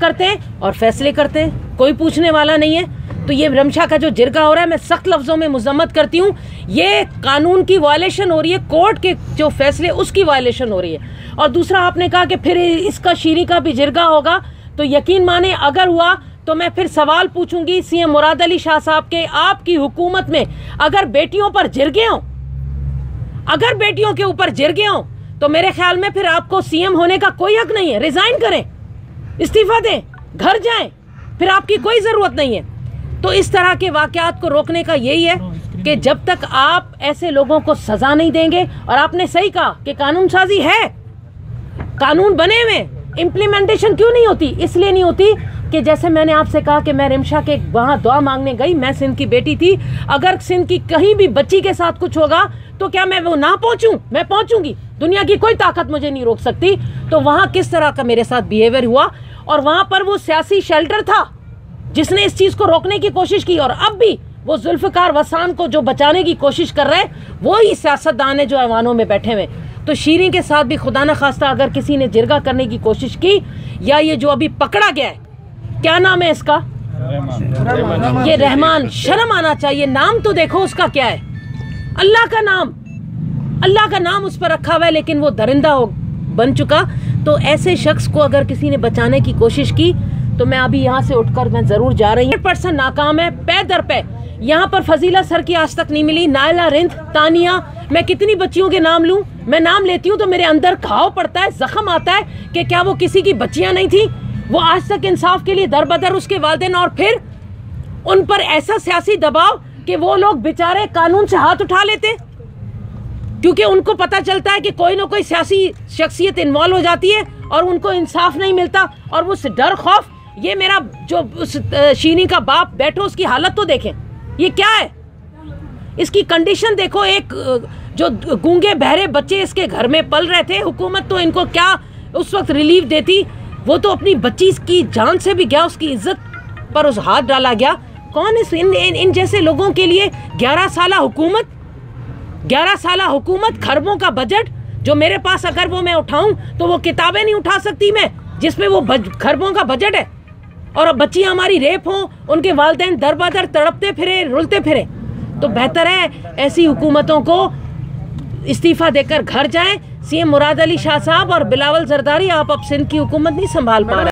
کرتے ہیں اور فیصلے کرتے ہیں، کوئی پوچھنے والا نہیں ہے۔ تو یہ رمشا کا جو جرگہ ہو رہا ہے، میں سخت لفظوں میں مذمت کرتی ہوں۔ یہ قانون کی وائلیشن ہو رہی ہے کورٹ کے جو فیصلے، اس کی وائلیشن ہو رہی ہے۔ اور دوسرا، آپ نے کہا کہ پھر اس کا شیری کا بھی جرگہ ہوگا۔ تو یقین مانے، اگر ہوا تو میں پھر سوال پوچھوں گی سی ایم مراد علی شاہ صاحب کے، آپ کی حکومت میں اگر بیٹیوں پر جرگے ہوں، اگر بیٹیوں کے اوپر جرگے ہوں، تو میرے خیال میں پھر آپ کو سی ایم ہونے کا کوئی حق نہیں ہے۔ ریزائن کریں۔ استعفیٰ دیں، گھر جائیں، پھر آپ کی کوئی ضرورت نہیں ہے۔ تو اس طرح کے واقعات کو روکنے کا یہی ہے کہ جب تک آپ ایسے لوگوں کو سزا نہیں دیں گے، اور آپ نے صحیح کہا کہ قانون سازی ہے، قانون بنے ہوئے امپلیمنٹیشن کیوں نہیں ہوتی؟ اس لیے نہیں ہوتی کہ جیسے میں نے آپ سے کہا کہ میں رمشا کے وہاں دعا مانگنے گئی، میں سندھ کی بیٹی تھی۔ اگر سندھ کی کہیں بھی بچی کے ساتھ کچھ ہوگا، تو کیا میں وہ نہ پہنچوں؟ میں پہنچوں گی۔ دنیا کی کوئی طاقت مجھے نہیں روک سکتی۔ تو وہاں کس طرح کا میرے ساتھ بیہیویئر ہوا؟ اور وہاں پر وہ سیاسی شیلٹر تھا، جس نے اس چیز کو روکنے کی کوشش کی۔ اور اب بھی وہ ذوالفقار وسان کو جو بچانے کی کوشش کر رہے، وہی سیاست دان ہے جو ایوانوں میں بیٹھے ہوئے۔ تو شیریں کے ساتھ بھی خدا نخواستہ اگر کسی نے جرگا کرنے کی کوشش کی یا یہ جو ابھی پکڑا گیا ہے کیا نام ہے اس کا؟ یہ رحمان شرم آنا چاہیے نام تو دیکھو اس کا کیا ہے۔ اللہ کا نام اللہ کا نام اس پر رکھا ہوا ہے لیکن وہ درندہ ہو بن چکا۔ تو ایسے شخص کو اگر کسی نے بچانے کی کوشش کی تو میں ابھی یہاں سے اٹھ کر میں ضرور جا رہی ہوں۔ پرسن ناکام ہے پے در پے۔ یہاں پر فضیلہ سر کی آج تک نہیں ملی۔ نائلہ رند تانیہ۔ میں کتنی بچیوں کے نام لوں؟ میں نام لیتی ہوں تو میرے اندر گھاؤ پڑتا ہے زخم آتا ہے کہ کیا وہ کسی کی بچیاں نہیں تھیں؟ وہ آج تک انصاف کے لیے در بدر اس کے والدین اور پھر ان پر ایسا سیاسی دباؤ کہ وہ لوگ بیچارے قانون سے ہاتھ اٹھا لیتے؟ کیونکہ ان کو پتا چلتا ہے کہ کوئی نہ کوئی سیاسی شخصیت انوالو ہو جاتی ہے اور ان کو انصاف نہیں ملتا اور وہ ڈر خوف، یہ میرا جو اس شینی کا باپ بیٹھو، اس کی حالت تو دیکھیں۔ یہ کیا ہے؟ اس کی کنڈیشن دیکھو، ایک جو گونگے بہرے بچے اس کے گھر میں پل رہے تھے، حکومت تو ان کو کیا اس وقت ریلیف دیتی؟ وہ تو اپنی بچی کی جان سے بھی گیا اس کی عزت پر اس ہاتھ ڈالا گیا۔ کون اس ان, ان, ان جیسے لوگوں کے لیے گیارہ سالہ حکومت گیارہ سالہ حکومت خربوں کا بجٹ جو میرے پاس اگر وہ میں اٹھاؤں تو وہ کتابیں نہیں اٹھا سکتی میں جس میں وہ خربوں کا بجٹ ہے۔ اور اب بچیاں ہماری ریپ ہوں ان کے والدین در بدر تڑپتے پھرے رلتے پھرے تو بہتر ہے ایسی حکومتوں کو استعفیٰ دے کر گھر جائیں۔ سی ایم مراد علی شاہ صاحب اور بلاول زرداری، آپ اب سندھ کی حکومت نہیں سنبھال پا رہے۔